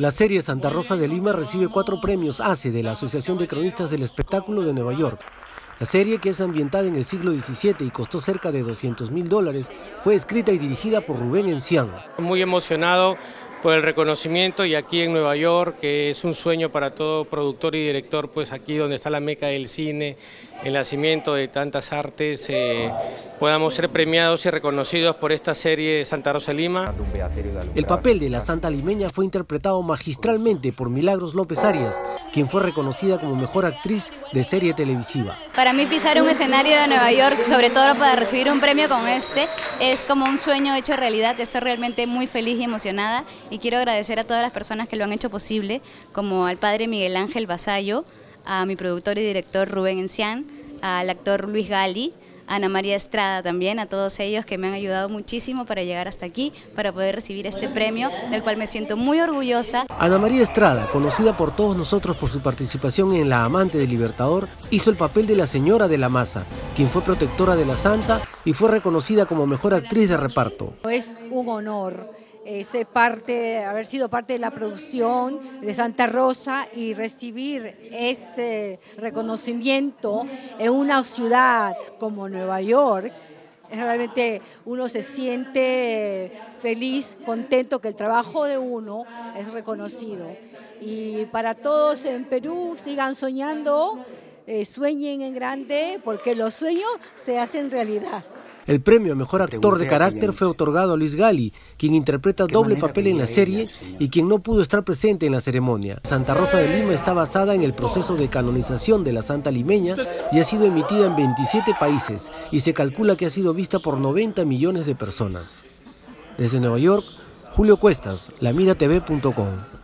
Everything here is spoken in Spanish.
La serie Santa Rosa de Lima recibe cuatro premios ACE de la Asociación de Cronistas del Espectáculo de Nueva York. La serie, que es ambientada en el siglo XVII y costó cerca de 200 mil dólares, fue escrita y dirigida por Rubén Encián. Muy emocionado por el reconocimiento y aquí en Nueva York, que es un sueño para todo productor y director, pues aquí donde está la meca del cine, el nacimiento de tantas artes, eh, podamos ser premiados y reconocidos por esta serie Santa Rosa Lima. El papel de la Santa Limeña fue interpretado magistralmente por Milagros López Arias, quien fue reconocida como mejor actriz de serie televisiva. Para mí pisar un escenario de Nueva York, sobre todo para recibir un premio con este, es como un sueño hecho realidad. Estoy realmente muy feliz y emocionada y quiero agradecer a todas las personas que lo han hecho posible, como al padre Miguel Ángel Basallo, a mi productor y director Rubén Encián, al actor Luis Gali, a Ana María Estrada también, a todos ellos que me han ayudado muchísimo para llegar hasta aquí, para poder recibir este premio, del cual me siento muy orgullosa. Ana María Estrada, conocida por todos nosotros por su participación en La Amante del Libertador, hizo el papel de la señora de la masa, quien fue protectora de la Santa y fue reconocida como mejor actriz de reparto. Es un honor eh, ser parte, haber sido parte de la producción de Santa Rosa y recibir este reconocimiento en una ciudad como Nueva York. Realmente uno se siente feliz, contento que el trabajo de uno es reconocido. Y para todos en Perú sigan soñando, eh, sueñen en grande, porque los sueños se hacen realidad. El premio a Mejor Actor de Carácter fue otorgado a Luis Gali, quien interpreta doble papel en la serie y quien no pudo estar presente en la ceremonia. Santa Rosa de Lima está basada en el proceso de canonización de la Santa Limeña y ha sido emitida en 27 países y se calcula que ha sido vista por 90 millones de personas. Desde Nueva York, Julio Cuestas, lamiratv.com.